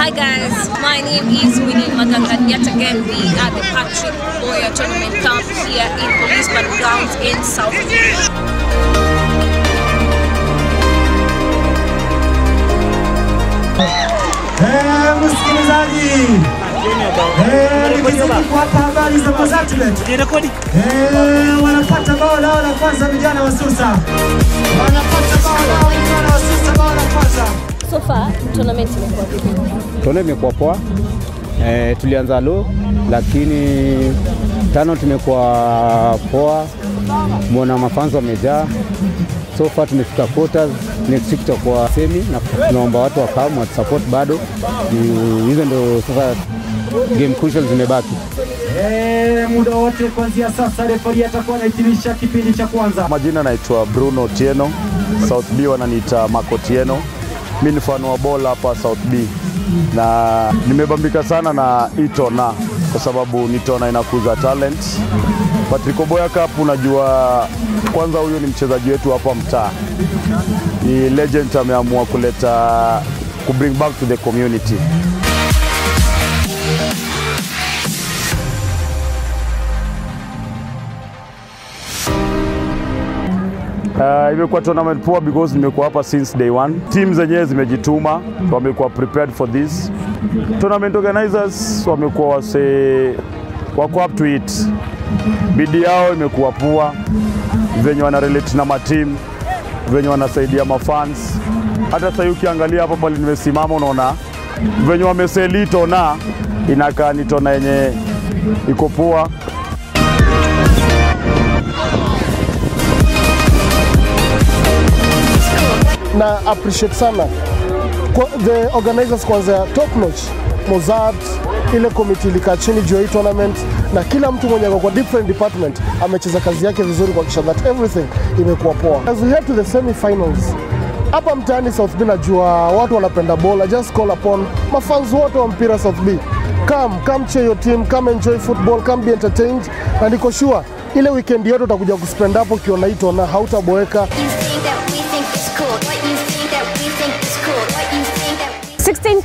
Hi guys, my name is Winnie Magangan. Yet again, we are the Patrick Boyer Tournament Camp here in Policeman Grounds in South Korea. Hey, msikilizaji Eh, nikizidi kuwapa habari za Mozartbet. Eh, wanapata bao lao la kwanza vijana wa Susa, wanapata tournament imekuwa vipi? Tournament imekuwa poa e, tulianza low lakini tano tumekuwa poa, mwona mafanzo wamejaa. So far tumefika quarters, next week tutakuwa semi na tunaomba watu wakamu support bado. Hizo ndio sasa game crucial zimebaki. Eh, muda wote kuanzia sasa refari atakuwa anahitimisha kipindi cha kwanza. Majina naitwa Bruno Tieno, South B wananiita Mako Tieno. Mi ni fan wa bola hapa South B na nimebambika sana na Itona tona kwa sababu Nitona inakuza talent. Patrick Oboya Cup, unajua kwanza, huyu ni mchezaji wetu hapa mtaa, ni legend, ameamua kuleta ku bring back to the community. Uh, imekuwa tournament poa because nimekuwa hapa since day one. Team zenyewe zimejituma, wamekuwa prepared for this. Tournament organizers wamekuwa wase wako up to it. Bidii yao imekuwa poa, venye wana relate na mateam, venye wanasaidia mafans. Hata sasa ukiangalia hapa pale nimesimama, unaona venye wameseli tona, inakaa ni tona yenye iko poa. Na appreciate sana kwa, the organizers kwanza top notch Mozart ile komiti ilikaa chini juu ya hii tournament na kila mtu mwenye kwa different department amecheza kazi yake vizuri kuhakikisha that everything imekuwa poa. As we head to the semi finals hapa mtaani South B najua watu wanapenda bola, just call upon mafans wote wa mpira South B, come come cheer your team, come enjoy football, come be entertained, na niko sure ile weekend yote utakuja kuspend hapo ukiona hii tona, hautaboeka.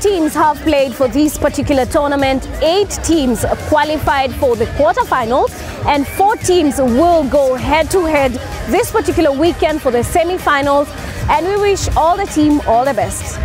Teams have played for this particular tournament. Eight teams qualified for the quarterfinals, and four teams will go head to head this particular weekend for the semi-finals. And we wish all the team all the best.